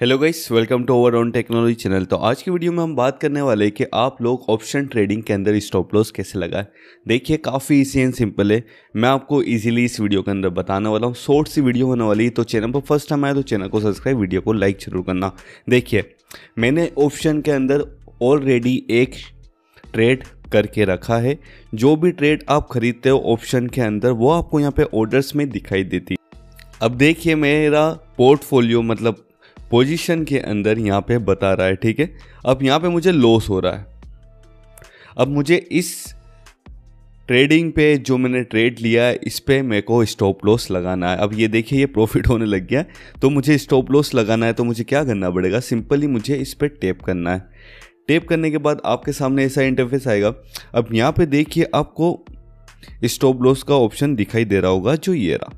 Hello guys welcome to over on technology channel तो आज की वीडियो में हम बात करने वाले हैं कि आप लोग ऑप्शन ट्रेडिंग के अंदर स्टॉप लॉस कैसे लगाएँ। देखिए, काफ़ी इजी एंड सिंपल है। मैं आपको इजीली इस वीडियो के अंदर बताने वाला हूँ। शॉर्ट सी वीडियो होने वाली है तो चैनल पर फ़र्स्ट टाइम आया तो चैनल को सब्सक्राइब वीडियो को लाइक ज़रूर करना। देखिए, मैंने ऑप्शन के अंदर ऑलरेडी एक ट्रेड करके रखा है। जो भी ट्रेड आप खरीदते हो ऑप्शन के अंदर, वो आपको यहाँ पे ऑर्डर्स में दिखाई देती अब देखिए, मेरा पोर्टफोलियो मतलब पोजीशन के अंदर यहाँ पे बता रहा है, ठीक है? अब यहाँ पे मुझे लॉस हो रहा है। अब मुझे इस ट्रेडिंग पे जो मैंने ट्रेड लिया है, इस पे मेरे को स्टॉप लॉस लगाना है। अब ये देखिए, ये प्रॉफिट होने लग गया। तो मुझे स्टॉप लॉस लगाना है तो मुझे क्या करना पड़ेगा? सिंपली मुझे इस पर टेप करना है। टेप करने के बाद आपके सामने ऐसा इंटरफेस आएगा। अब यहाँ पे देखिए, आपको स्टॉप लॉस का ऑप्शन दिखाई दे रहा होगा, जो ये रहा।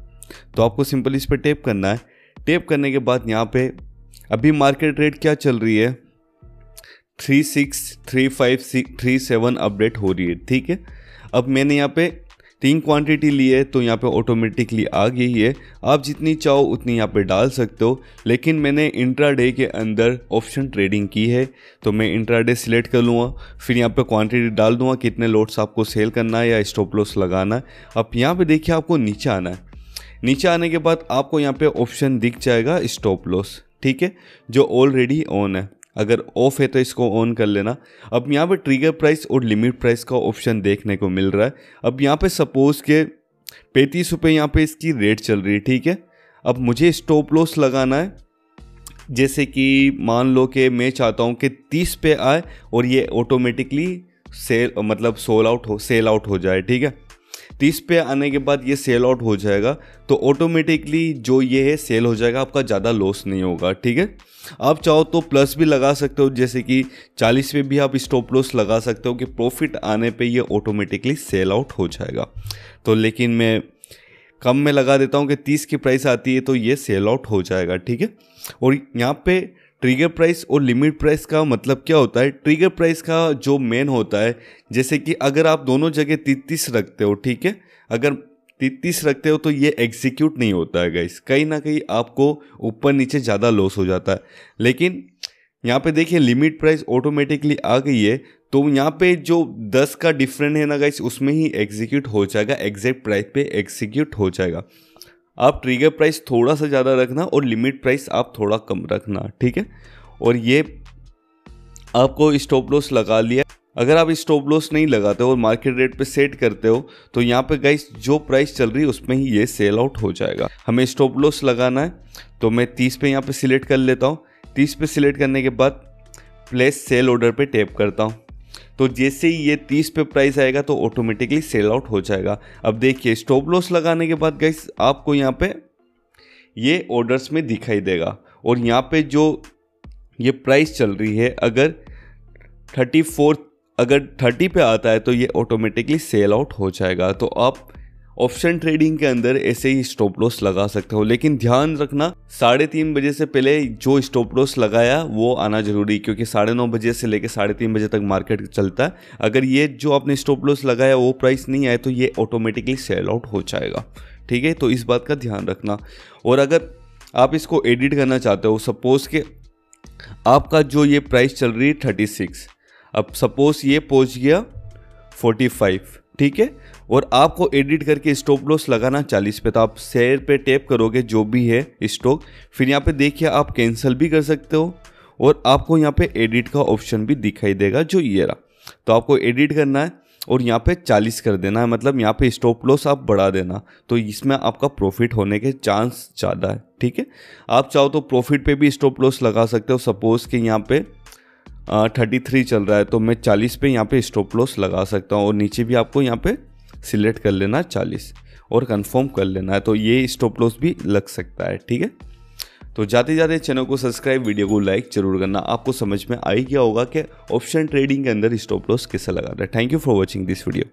तो आपको सिंपली इस पर टेप करना है। टेप करने के बाद यहाँ पे अभी मार्केट रेट क्या चल रही है? Three six three five six three seven update हो रही है, ठीक है? अब मैंने यहाँ पे तीन क्वांटिटी ली है तो यहाँ पे ऑटोमेटिकली आ गई है। आप जितनी चाहो उतनी यहाँ पे डाल सकते हो, लेकिन मैंने इंट्राडे के अंदर ऑप्शन ट्रेडिंग की है तो मैं इंट्राडे सिलेक्ट कर लूँगा, फिर यहाँ पे क्वांटिटी डाल दूँगा कितने लोड्स आपको सेल करना है या स्टॉप लॉस लगाना है। अब यहाँ पे देखिए आपको नीचे आना है। नीचे आने के बाद आपको यहाँ पे ऑप्शन दिख जाएगा स्टॉप लॉस ठीक है, जो ऑलरेडी ऑन है। अगर ऑफ़ है तो इसको ऑन कर लेना। अब यहाँ पे ट्रिगर प्राइस और लिमिट प्राइस का ऑप्शन देखने को मिल रहा है। अब यहाँ पे सपोज़ के पैंतीस रुपये यहाँ पे इसकी रेट चल रही है, ठीक है? अब मुझे स्टॉप लॉस लगाना है। जैसे कि मान लो कि मैं चाहता हूँ कि तीस पे आए और ये ऑटोमेटिकली सेल मतलब सोल आउट हो सेल आउट हो जाए, ठीक है? तीस पे आने के बाद ये सेल आउट हो जाएगा तो ऑटोमेटिकली जो ये है सेल हो जाएगा, आपका ज़्यादा लॉस नहीं होगा, ठीक है? आप चाहो तो प्लस भी लगा सकते हो, जैसे कि 40 पे भी आप स्टॉप लॉस लगा सकते हो कि प्रॉफिट आने पे ये ऑटोमेटिकली सेल आउट हो जाएगा। तो लेकिन मैं कम में लगा देता हूँ कि 30 की प्राइस आती है तो ये सेल आउट हो जाएगा, ठीक है? और यहाँ पे ट्रिगर प्राइस और लिमिट प्राइस का मतलब क्या होता है? ट्रिगर प्राइस का जो मेन होता है, जैसे कि अगर आप दोनों जगह तीस रखते हो, ठीक है? अगर तीस रखते हो तो ये एग्जीक्यूट नहीं होता है गाइस कहीं ना कहीं आपको ऊपर नीचे ज़्यादा लॉस हो जाता है. लेकिन यहाँ पे देखिए, लिमिट प्राइस ऑटोमेटिकली आ गई है तो यहाँ पे जो 10 का डिफरेंट है ना गाइस उसमें ही एग्जीक्यूट हो जाएगा एग्जैक्ट प्राइस पे एग्जीक्यूट हो जाएगा. आप ट्रिगर प्राइस थोड़ा सा ज़्यादा रखना और लिमिट प्राइस आप थोड़ा कम रखना, ठीक है? और ये आपको स्टॉप लॉस लगा लिया। अगर आप स्टॉप लॉस नहीं लगाते हो और मार्केट रेट पे सेट करते हो तो यहाँ पे गाइस जो प्राइस चल रही है, उसमें ही ये सेल आउट हो जाएगा। हमें स्टॉप लॉस लगाना है तो मैं तीस पे यहाँ पे सिलेक्ट कर लेता हूँ। तीस पे सिलेक्ट करने के बाद प्लेस सेल ऑर्डर पे टैप करता हूँ। तो जैसे ही ये तीस पे प्राइस आएगा तो ऑटोमेटिकली सेल आउट हो जाएगा। अब देखिए स्टॉप लॉस लगाने के बाद गई आपको यहाँ पे ये ऑर्डर्स में दिखाई देगा। और यहाँ पे जो ये प्राइस चल रही है, अगर थर्टी फोर अगर थर्टी पे आता है तो ये ऑटोमेटिकली सेल आउट हो जाएगा। तो आप ऑप्शन ट्रेडिंग के अंदर ऐसे ही स्टॉप लॉस लगा सकते हो, लेकिन ध्यान रखना, साढ़े तीन बजे से पहले जो स्टॉप लॉस लगाया, वो आना ज़रूरी, क्योंकि साढ़े नौ बजे से लेकर साढ़े तीन बजे तक मार्केट चलता है। अगर ये जो आपने स्टॉप लॉस लगाया, वो प्राइस नहीं आए तो ये ऑटोमेटिकली सेल आउट हो जाएगा। ठीक है? तो इस बात का ध्यान रखना। और अगर आप इसको एडिट करना चाहते हो सपोज़ के आपका जो ये प्राइस चल रही है थर्टी सिक्स अब सपोज़ ये पहुँच गया फोर्टी फाइव ठीक है? और आपको एडिट करके स्टॉप लॉस लगाना चालीस पे तो आप शेयर पे टैप करोगे जो भी है स्टॉक फिर यहाँ पे देखिए, आप कैंसिल भी कर सकते हो और आपको यहाँ पे एडिट का ऑप्शन भी दिखाई देगा जो ये रहा। तो आपको एडिट करना है और यहाँ पे 40 कर देना है मतलब यहाँ पे स्टॉप लॉस आप बढ़ा देना। तो इसमें आपका प्रॉफिट होने के चांस ज़्यादा है, ठीक है? आप चाहो तो प्रॉफिट पे भी स्टॉप लॉस लगा सकते हो। सपोज़ कि यहाँ पे थर्टी थ्री चल रहा है तो मैं चालीस पे यहाँ पे स्टॉप लॉस लगा सकता हूँ और नीचे भी आपको यहाँ पे सिलेक्ट कर लेना है चालीस और कंफर्म कर लेना है तो ये स्टॉप लॉस भी लग सकता है, ठीक है? तो जाते जाते चैनल को सब्सक्राइब वीडियो को लाइक ज़रूर करना। आपको समझ में आ ही गया होगा कि ऑप्शन ट्रेडिंग के अंदर स्टॉप लॉस कैसे लगाना है। Thank you for watching this video